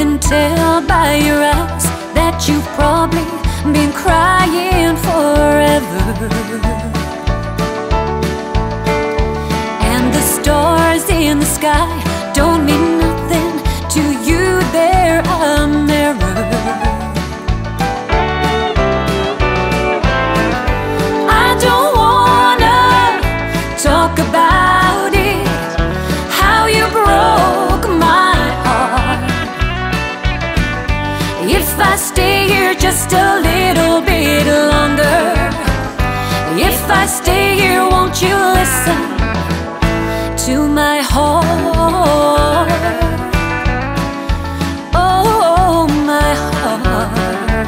tell by your eyes that you've probably been crying forever. And the stars in the sky don't mean nothing to you, they're a mirror. Stay here, won't you listen to my heart? Oh, my heart.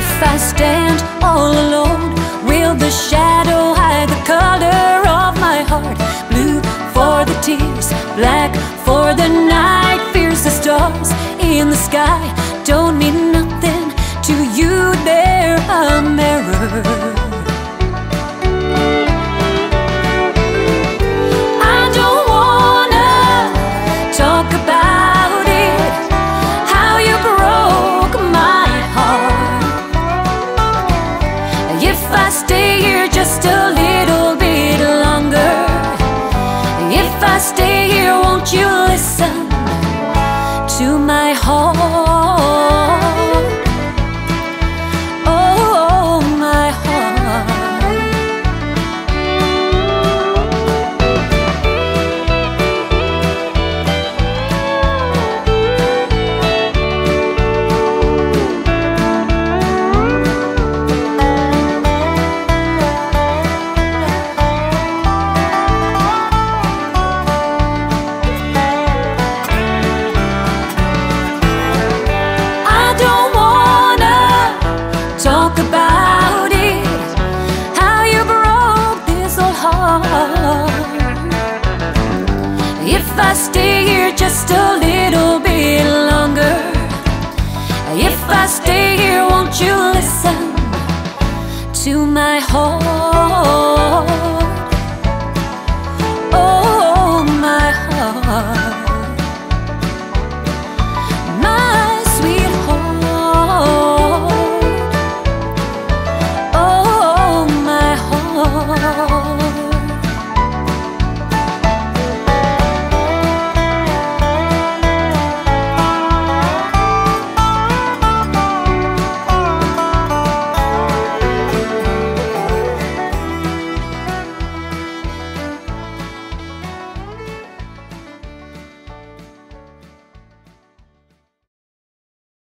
If I stand all alone, will the shadow hide the color of my heart? Blue for the tears, black for the night, fears the stars in the sky don't mean nothing to you, they're a mirror. I don't wanna talk about it, how you broke my heart. If I stay here just a little bit longer, if I stay here, won't you listen to my heart? Talk about it, how you broke this old heart. If I stay here just a little bit longer, if I stay here, won't you listen to my heart?